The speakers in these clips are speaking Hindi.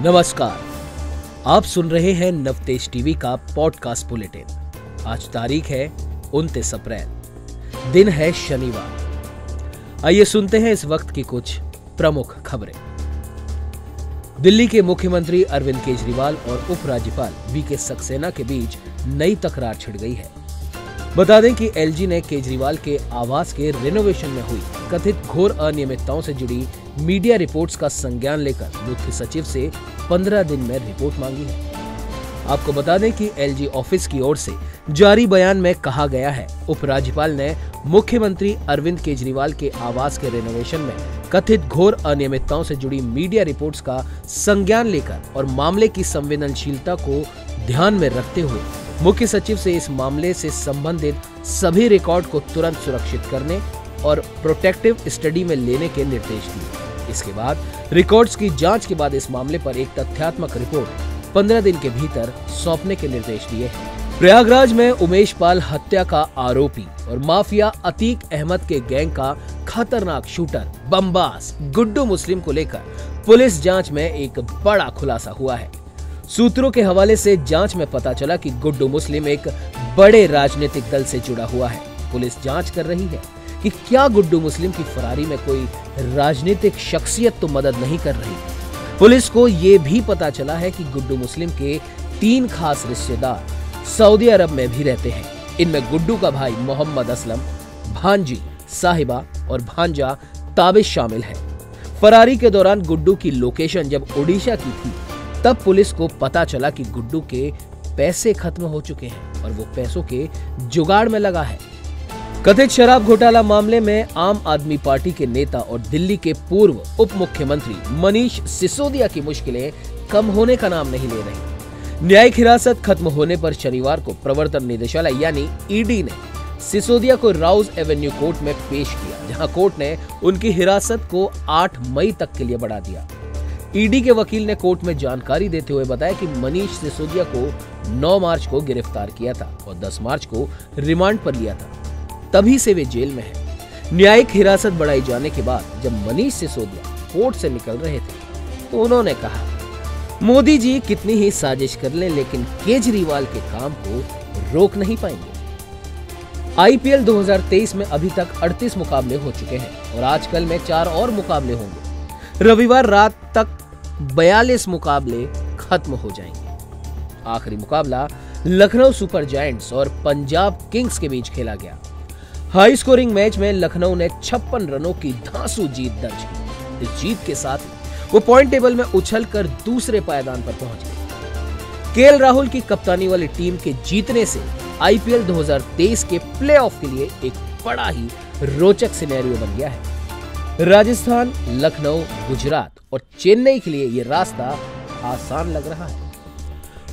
नमस्कार। आप सुन रहे हैं नवतेज टीवी का पॉडकास्ट बुलेटिन। आज तारीख है उनतीस अप्रैल। दिन है शनिवार। आइए सुनते हैं इस वक्त की कुछ प्रमुख खबरें। दिल्ली के मुख्यमंत्री अरविंद केजरीवाल और उपराज्यपाल वी के सक्सेना के बीच नई तकरार छिड़ गई है। बता दें कि एलजी ने केजरीवाल के आवास के रिनोवेशन में हुई कथित घोर अनियमितताओं से जुड़ी मीडिया रिपोर्ट्स का संज्ञान लेकर मुख्य सचिव से 15 दिन में रिपोर्ट मांगी है। आपको बता दें कि एलजी ऑफ़िस की ओर से जारी बयान में कहा गया है, उपराज्यपाल ने मुख्यमंत्री अरविंद केजरीवाल के आवास के रेनोवेशन में कथित घोर अनियमितताओं से जुड़ी मीडिया रिपोर्ट्स का संज्ञान लेकर और मामले की संवेदनशीलता को ध्यान में रखते हुए मुख्य सचिव से इस मामले से संबंधित सभी रिकॉर्ड को तुरंत सुरक्षित करने और प्रोटेक्टिव स्टडी में लेने के निर्देश दिए। इसके बाद रिकॉर्ड्स की जाँच के बाद इस मामले पर एक तथ्यात्मक रिपोर्ट पंद्रह दिन के भीतर सौंपने के निर्देश दिए हैं। प्रयागराज में उमेश पाल हत्या का आरोपी और माफिया अतीक अहमद के गैंग का खतरनाक शूटर, बम्बास, गुड्डू मुस्लिम को लेकर पुलिस जाँच में एक बड़ा खुलासा हुआ है। सूत्रों के हवाले से जाँच में पता चला कि गुड्डू मुस्लिम एक बड़े राजनीतिक दल से जुड़ा हुआ है। पुलिस जाँच कर रही है। कि क्या गुड्डू मुस्लिम की फरारी में कोई राजनीतिक शख्सियत तो मदद नहीं कर रही? पुलिस को ये भी पता चला है कि गुड्डू मुस्लिम के तीन खास रिश्तेदार सऊदी अरब में भी रहते हैं। इनमें गुड्डू का भाई मोहम्मद असलम, भांजी साहिबा और भांजा ताबिश शामिल है। फरारी के दौरान गुड्डू की लोकेशन जब ओडिशा की थी, तब पुलिस को पता चला कि गुड्डू के पैसे खत्म हो चुके हैं और वो पैसों के जुगाड़ में लगा है। कथित शराब घोटाला मामले में आम आदमी पार्टी के नेता और दिल्ली के पूर्व उप मुख्यमंत्री मनीष सिसोदिया की मुश्किलें कम होने का नाम नहीं ले रही। न्यायिक हिरासत खत्म होने पर शनिवार को प्रवर्तन निदेशालय यानी ईडी ने सिसोदिया को राउज एवेन्यू कोर्ट में पेश किया, जहाँ कोर्ट ने उनकी हिरासत को 8 मई तक के लिए बढ़ा दिया। ईडी के वकील ने कोर्ट में जानकारी देते हुए बताया कि मनीष सिसोदिया को 9 मार्च को गिरफ़्तार किया था और 10 मार्च को रिमांड पर लिया था। तभी से वे जेल में हैं। न्यायिक हिरासत बढ़ाई जाने के बाद जब मनीष सिसोदिया कोर्ट से निकल रहे थे तो उन्होंने कहा, मोदी जी, कितनी ही साजिश कर लें, लेकिन केजरीवाल के काम को रोक नहीं पाएँगे। आईपीएल 2023 में अभी तक 38 मुकाबले हो चुके हैं और आजकल में चार और मुकाबले होंगे। रविवार रात तक 42 मुकाबले खत्म हो जाएँगे। आखिरी मुकाबला लखनऊ सुपर जायंट्स और पंजाब किंग्स के बीच खेला गया। हाई स्कोरिंग मैच में लखनऊ ने छप्पन रनों की धांसू जीत दर्ज की। इस जीत के साथ वो पॉइंट टेबल में उछलकर दूसरे पायदान पर पहुँच गए। केएल राहुल की कप्तानी वाली टीम के जीतने से आईपीएल 2023 के प्लेऑफ के लिए एक बड़ा ही रोचक सिनेरियो बन गया है। राजस्थान, लखनऊ, गुजरात और चेन्नई के लिए यह रास्ता आसान लग रहा है।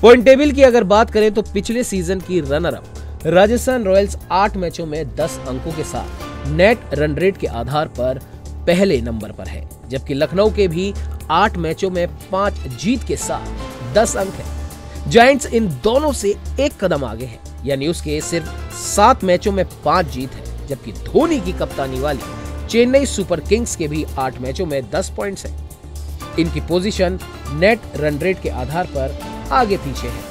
पॉइंट टेबल की अगर बात करें तो पिछले सीज़न की रनर अप राजस्थान रॉयल्स आठ मैचों में दस अंकों के साथ नेट रन रेट के आधार पर पहले नंबर पर है, जबकि लखनऊ के भी आठ मैचों में पाँच जीत के साथ दस अंक है। जायंट्स इन दोनों से एक कदम आगे है, यानी उसके सिर्फ़ सात मैचों में पाँच जीत है, जबकि धोनी की कप्तानी वाली चेन्नई सुपर किंग्स के भी आठ मैचों में दस पॉइंट्स है। इनकी पोजीशन नेट रन रेट के आधार पर आगे पीछे है।